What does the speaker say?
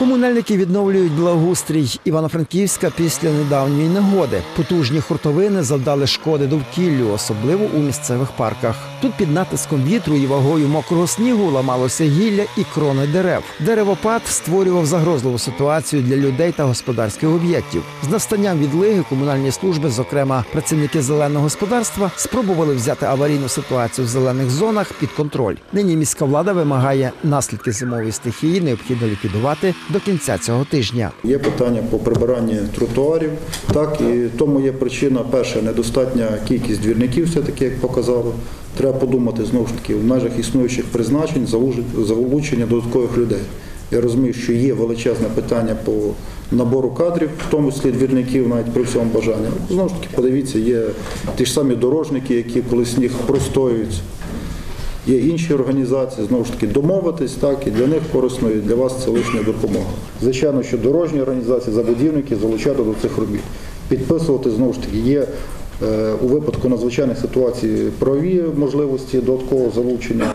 Комунальники відновлюють благоустрій Івано-Франківська після недавньої негоди. Потужні хуртовини завдали шкоди довкіллю, особливо у місцевих парках. Тут під натиском вітру і вагою мокрого снігу ламалося гілля і крони дерев. Деревопад створював загрозливу ситуацію для людей та господарських об'єктів. З настанням відлиги комунальні служби, зокрема працівники зеленого господарства, спробували взяти аварійну ситуацію в зелених зонах під контроль. Нині міська влада вимагає наслідки зимової стихії необхідно ліквідувати до кінця цього тижня. Є питання по прибиранні тротуарів. Так, і тому є причина перша недостатня кількість двірників, все таки як показало. Треба подумати знову ж таки в межах існуючих призначень залучення- залучення додаткових людей. Я розумію, що є величезне питання по набору кадрів, в тому числі двірників, навіть при всьому бажанні. Знову ж таки, подивіться, є ті ж самі дорожники, які коли сніг простоюються. Є інші організації, знову ж таки, домовитись, так, і для них корисно, і для вас це лишня допомога. Звичайно, що дорожні організації, забудівники залучати до цих робіт. Підписувати, знову ж таки, є у випадку надзвичайних ситуацій правові можливості додаткового залучення.